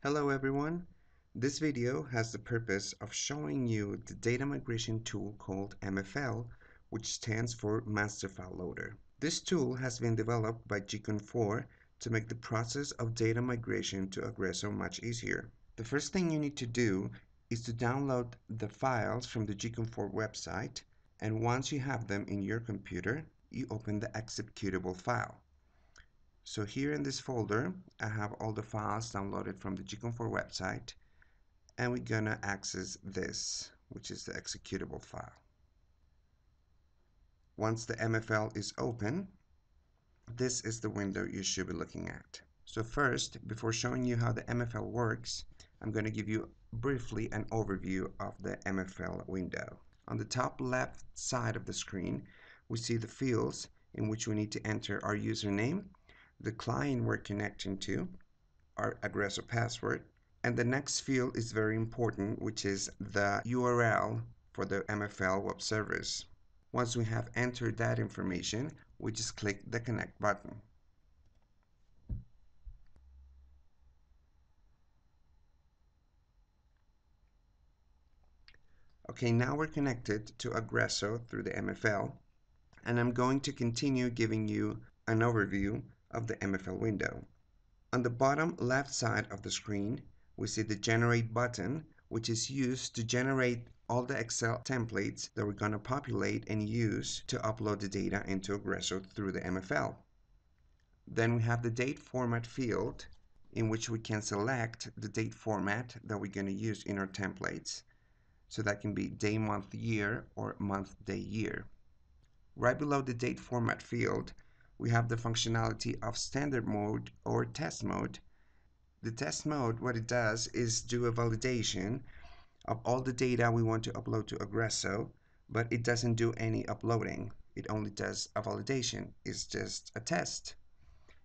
Hello everyone. This video has the purpose of showing you the data migration tool called MFL, which stands for Master File Loader. This tool has been developed by GCON4 to make the process of data migration to Agresso much easier. The first thing you need to do is to download the files from the GCON4 website and once you have them in your computer, you open the executable file. So here in this folder, I have all the files downloaded from the GCON4 website, and we're gonna access this, which is the executable file. Once the MFL is open, this is the window you should be looking at. So first, before showing you how the MFL works, I'm going to give you briefly an overview of the MFL window. On the top left side of the screen, we see the fields in which we need to enter our username the client we're connecting to, our Agresso password, and the next field is very important, which is the URL for the MFL web service. Once we have entered that information, we just click the connect button. Okay, now we're connected to Agresso through the MFL, and I'm going to continue giving you an overview of the MFL window. On the bottom left side of the screen, we see the Generate button, which is used to generate all the Excel templates that we're going to populate and use to upload the data into Agresso through the MFL. Then we have the date format field in which we can select the date format that we're going to use in our templates. So that can be day, month, year, or month, day, year. Right below the date format field, we have the functionality of standard mode or test mode. The test mode, what it does is do a validation of all the data we want to upload to Agresso, but it doesn't do any uploading. It only does a validation. It's just a test.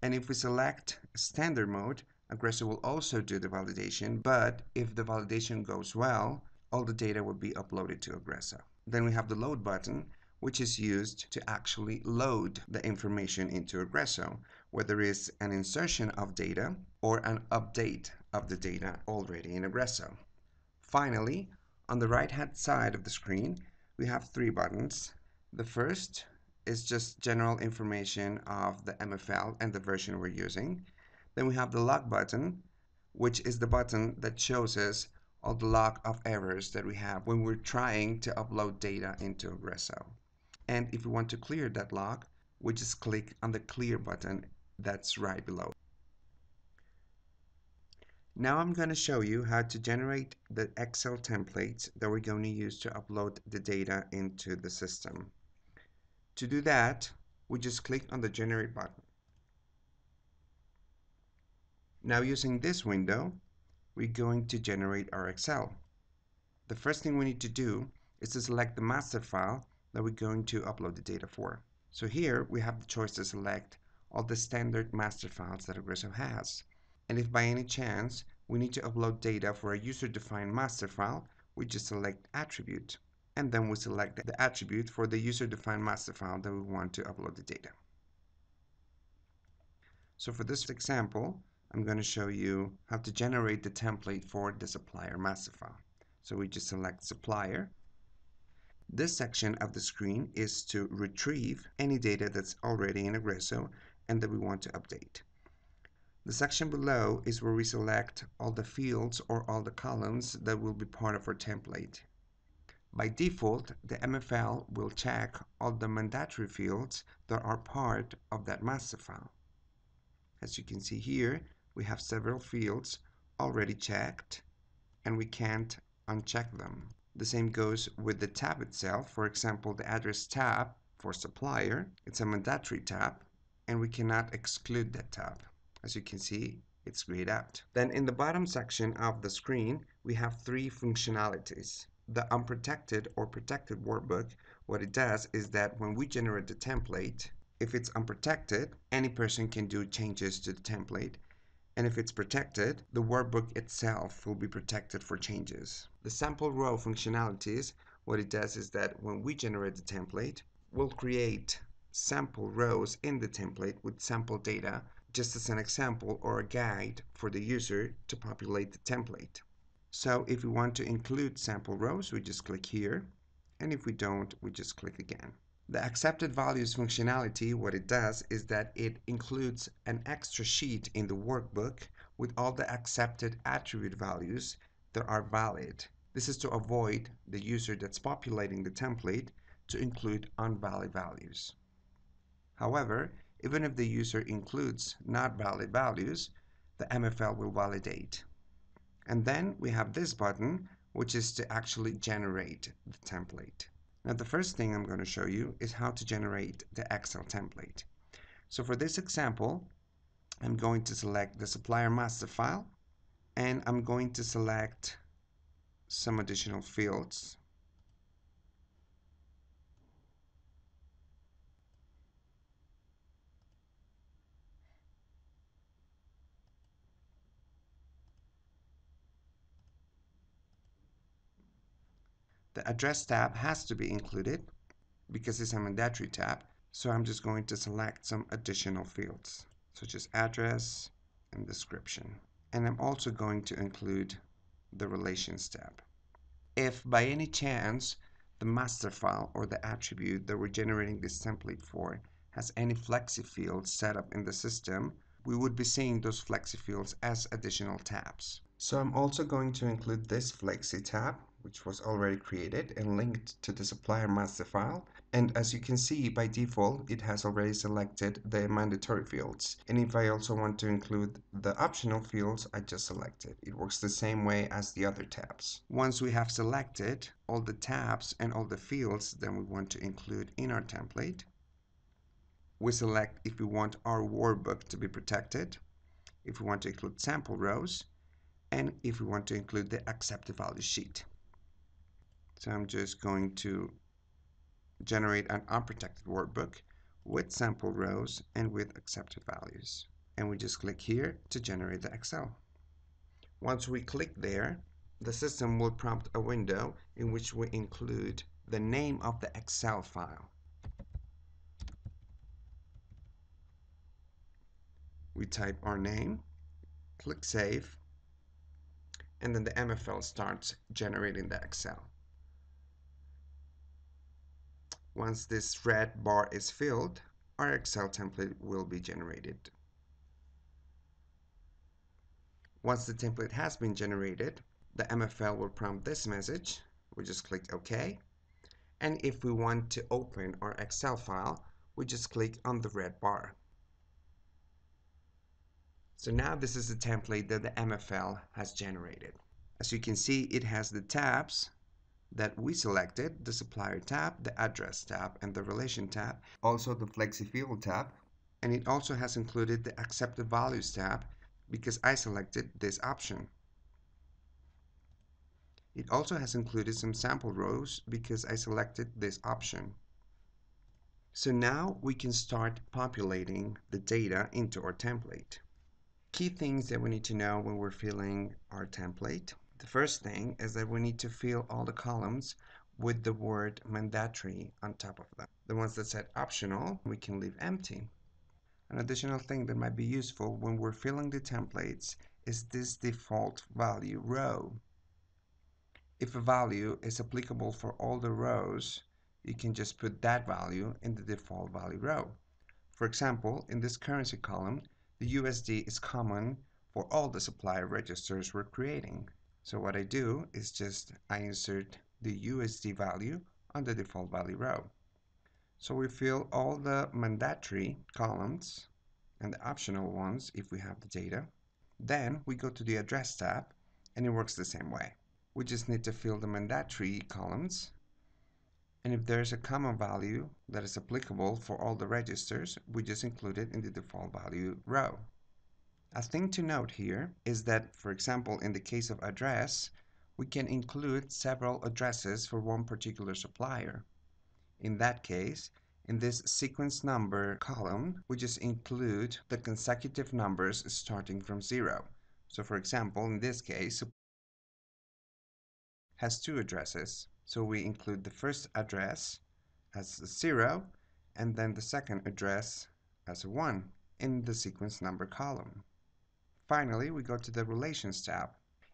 And if we select standard mode, Agresso will also do the validation, but if the validation goes well, all the data will be uploaded to Agresso. Then we have the load button, which is used to actually load the information into Agresso, whether it's an insertion of data or an update of the data already in Agresso. Finally, on the right hand side of the screen, we have three buttons. The first is just general information of the MFL and the version we're using. Then we have the log button, which is the button that shows us all the log of errors that we have when we're trying to upload data into Agresso. And if we want to clear that log, we just click on the clear button that's right below. Now I'm going to show you how to generate the Excel templates that we're going to use to upload the data into the system. To do that, we just click on the generate button. Now using this window, we're going to generate our Excel. The first thing we need to do is to select the master file that we're going to upload the data for. So here we have the choice to select all the standard master files that Agresso has. And if by any chance we need to upload data for a user-defined master file, we just select attribute. And then we select the attribute for the user-defined master file that we want to upload the data. So for this example, I'm going to show you how to generate the template for the supplier master file. So we just select supplier this section of the screen is to retrieve any data that's already in Agresso and that we want to update. The section below is where we select all the fields or all the columns that will be part of our template. By default, the MFL will check all the mandatory fields that are part of that master file. As you can see here, we have several fields already checked and we can't uncheck them. The same goes with the tab itself. For example, the address tab for supplier, it's a mandatory tab and we cannot exclude that tab. As you can see, it's grayed out. Then in the bottom section of the screen, we have three functionalities. The unprotected or protected workbook, what it does is that when we generate the template, if it's unprotected, any person can do changes to the template and if it's protected, the workbook itself will be protected for changes. The sample row functionalities, what it does is that when we generate the template, we'll create sample rows in the template with sample data just as an example or a guide for the user to populate the template. So if we want to include sample rows, we just click here. And if we don't, we just click again. The accepted values functionality, what it does is that it includes an extra sheet in the workbook with all the accepted attribute values that are valid. This is to avoid the user that's populating the template to include unvalid values. However, even if the user includes not valid values, the MFL will validate. And then we have this button, which is to actually generate the template. Now the first thing I'm going to show you is how to generate the Excel template. So for this example, I'm going to select the supplier master file and I'm going to select some additional fields. The address tab has to be included because it's a mandatory tab. So I'm just going to select some additional fields such as address and description. And I'm also going to include the relations tab. If by any chance the master file or the attribute that we're generating this template for has any flexi fields set up in the system, we would be seeing those flexi fields as additional tabs. So I'm also going to include this flexi tab which was already created and linked to the supplier master file. And as you can see, by default, it has already selected the mandatory fields. And if I also want to include the optional fields, I just select it. It works the same way as the other tabs. Once we have selected all the tabs and all the fields that we want to include in our template, we select if we want our workbook to be protected, if we want to include sample rows, and if we want to include the accepted value sheet. So I'm just going to generate an unprotected workbook with sample rows and with accepted values. And we just click here to generate the Excel. Once we click there, the system will prompt a window in which we include the name of the Excel file. We type our name, click Save, and then the MFL starts generating the Excel. Once this red bar is filled, our Excel template will be generated. Once the template has been generated, the MFL will prompt this message. We just click OK. And if we want to open our Excel file, we just click on the red bar. So now this is the template that the MFL has generated. As you can see, it has the tabs that we selected, the supplier tab, the address tab, and the relation tab, also the flexi field tab, and it also has included the accepted values tab because I selected this option. It also has included some sample rows because I selected this option. So now we can start populating the data into our template. Key things that we need to know when we're filling our template. The first thing is that we need to fill all the columns with the word mandatory on top of them. The ones that said optional, we can leave empty. An additional thing that might be useful when we're filling the templates is this default value row. If a value is applicable for all the rows, you can just put that value in the default value row. For example, in this currency column, the USD is common for all the supplier registers we're creating. So what I do is just I insert the USD value on the default value row. So we fill all the mandatory columns and the optional ones if we have the data. Then we go to the address tab and it works the same way. We just need to fill the mandatory columns and if there's a common value that is applicable for all the registers, we just include it in the default value row. A thing to note here is that, for example, in the case of address, we can include several addresses for one particular supplier. In that case, in this sequence number column, we just include the consecutive numbers starting from zero. So for example, in this case, has two addresses. So we include the first address as a zero and then the second address as a one. in the sequence number column. Finally, we go to the Relations tab.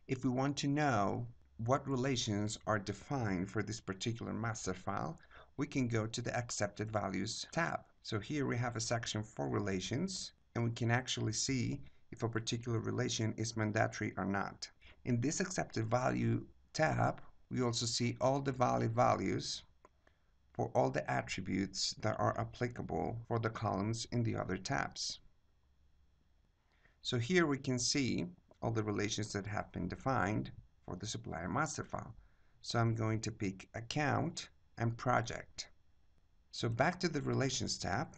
If we want to know what relations are defined for this particular master file, we can go to the Accepted Values tab. So here we have a section for relations, and we can actually see if a particular relation is mandatory or not. In this Accepted Value tab, we also see all the valid values for all the attributes that are applicable for the columns in the other tabs. So here we can see all the relations that have been defined for the supplier master file. So I'm going to pick account and project. So back to the relations tab,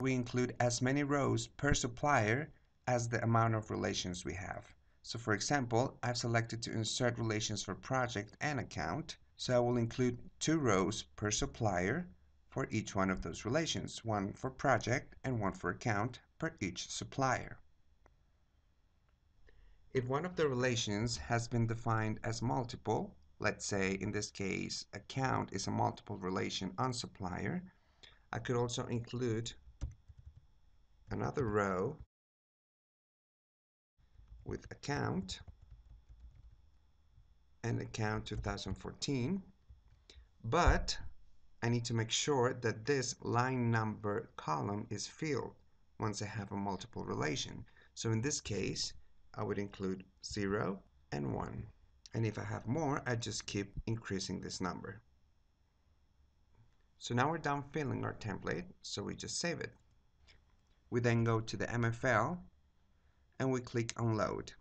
we include as many rows per supplier as the amount of relations we have. So for example, I've selected to insert relations for project and account. So I will include two rows per supplier for each one of those relations, one for project and one for account per each supplier. If one of the relations has been defined as multiple, let's say in this case account is a multiple relation on supplier, I could also include another row with account and account 2014 but I need to make sure that this line number column is filled once I have a multiple relation so in this case I would include 0 and 1 and if I have more I just keep increasing this number so now we're done filling our template so we just save it we then go to the MFL and we click on load.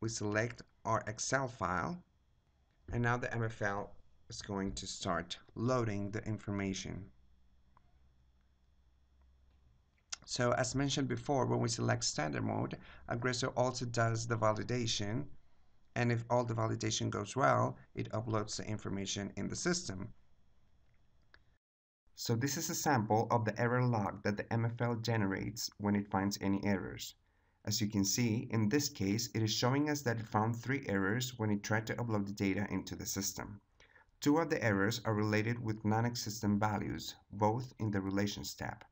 We select our Excel file and now the MFL is going to start loading the information. So as mentioned before, when we select standard mode, Agresso also does the validation and if all the validation goes well, it uploads the information in the system. So this is a sample of the error log that the MFL generates when it finds any errors. As you can see, in this case, it is showing us that it found three errors when it tried to upload the data into the system. Two of the errors are related with non-existent values, both in the Relations tab.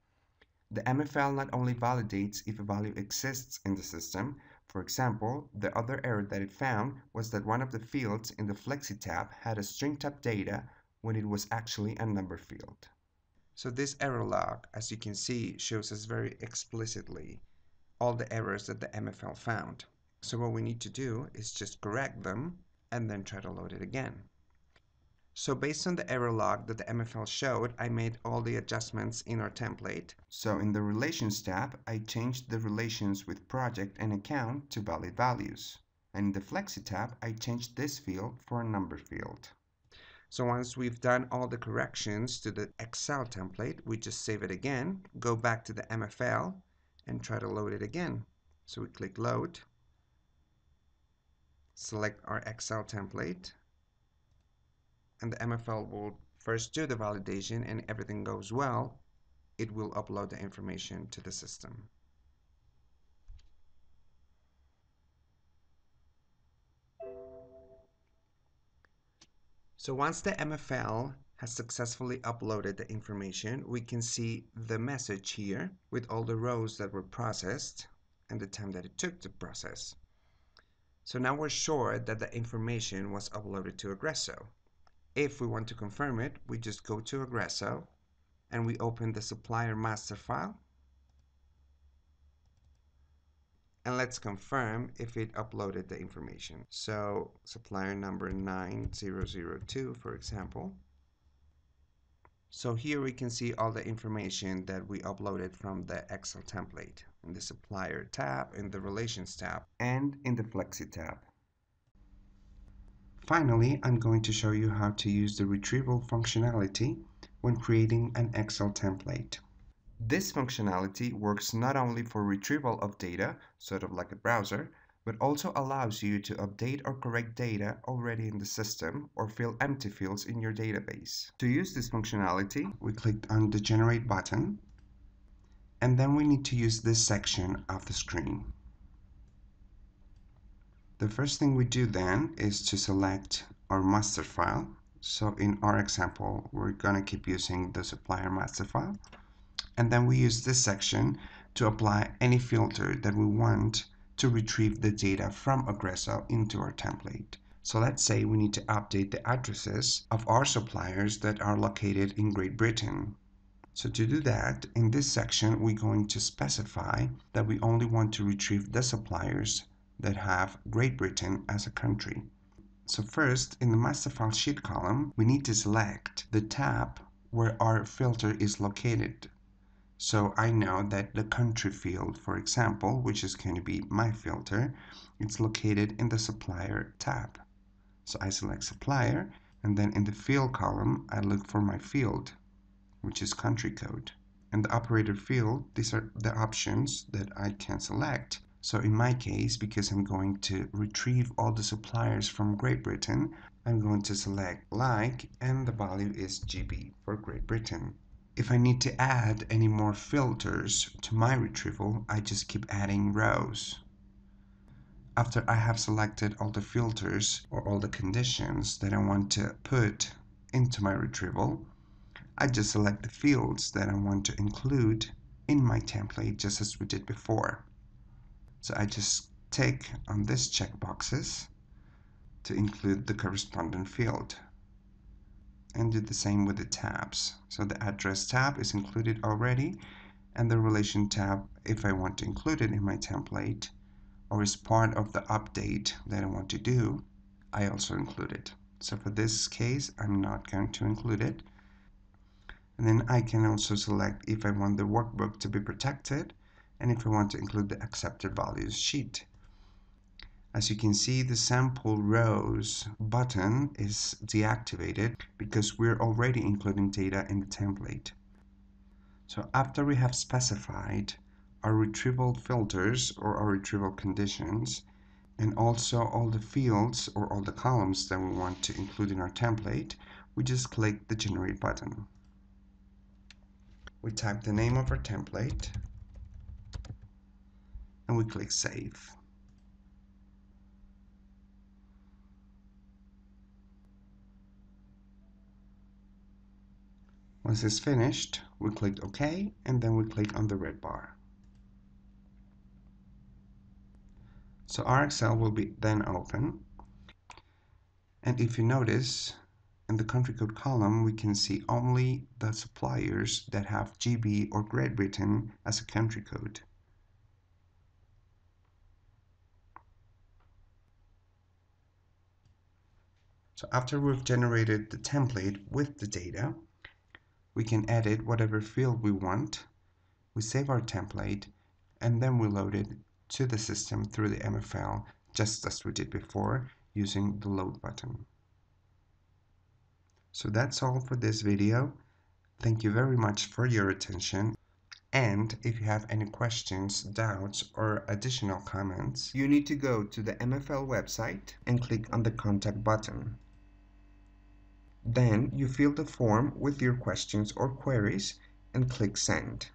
The MFL not only validates if a value exists in the system, for example, the other error that it found was that one of the fields in the Flexi tab had a string type data when it was actually a number field. So this error log, as you can see, shows us very explicitly all the errors that the MFL found. So what we need to do is just correct them and then try to load it again. So based on the error log that the MFL showed, I made all the adjustments in our template. So in the Relations tab, I changed the relations with project and account to valid values. And in the Flexi tab, I changed this field for a number field. So once we've done all the corrections to the Excel template, we just save it again, go back to the MFL and try to load it again. So we click load, select our Excel template, and the MFL will first do the validation and everything goes well, it will upload the information to the system. So once the MFL has successfully uploaded the information, we can see the message here with all the rows that were processed and the time that it took to process. So now we're sure that the information was uploaded to Agresso. If we want to confirm it, we just go to Agresso and we open the supplier master file and let's confirm if it uploaded the information. So supplier number 9002, for example. So here we can see all the information that we uploaded from the Excel template in the supplier tab, in the relations tab, and in the Flexi tab. Finally, I'm going to show you how to use the retrieval functionality when creating an Excel template. This functionality works not only for retrieval of data, sort of like a browser, but also allows you to update or correct data already in the system or fill empty fields in your database. To use this functionality, we clicked on the Generate button, and then we need to use this section of the screen. The first thing we do then is to select our master file. So in our example, we're going to keep using the supplier master file And then we use this section to apply any filter that we want to retrieve the data from Agresso into our template. So let's say we need to update the addresses of our suppliers that are located in Great Britain. So to do that, in this section, we're going to specify that we only want to retrieve the suppliers that have Great Britain as a country. So first, in the master file sheet column, we need to select the tab where our filter is located. So I know that the country field, for example, which is going to be my filter, it's located in the supplier tab. So I select supplier and then in the field column, I look for my field, which is country code. And the operator field, these are the options that I can select. So in my case, because I'm going to retrieve all the suppliers from Great Britain, I'm going to select like and the value is GB for Great Britain. If I need to add any more filters to my retrieval, I just keep adding rows. After I have selected all the filters or all the conditions that I want to put into my retrieval, I just select the fields that I want to include in my template just as we did before. So I just tick on um, these checkboxes to include the correspondent field and do the same with the tabs. So the address tab is included already and the relation tab if I want to include it in my template or is part of the update that I want to do, I also include it. So for this case, I'm not going to include it. And then I can also select if I want the workbook to be protected and if we want to include the accepted values sheet. As you can see, the sample rows button is deactivated because we're already including data in the template. So after we have specified our retrieval filters or our retrieval conditions, and also all the fields or all the columns that we want to include in our template, we just click the generate button. We type the name of our template and we click Save. Once it's finished, we click OK and then we click on the red bar. So our Excel will be then open. And if you notice, in the country code column, we can see only the suppliers that have GB or Great Britain as a country code. So after we've generated the template with the data, we can edit whatever field we want. We save our template and then we load it to the system through the MFL just as we did before using the load button. So that's all for this video. Thank you very much for your attention. And if you have any questions, doubts, or additional comments, you need to go to the MFL website and click on the contact button. Then you fill the form with your questions or queries and click send.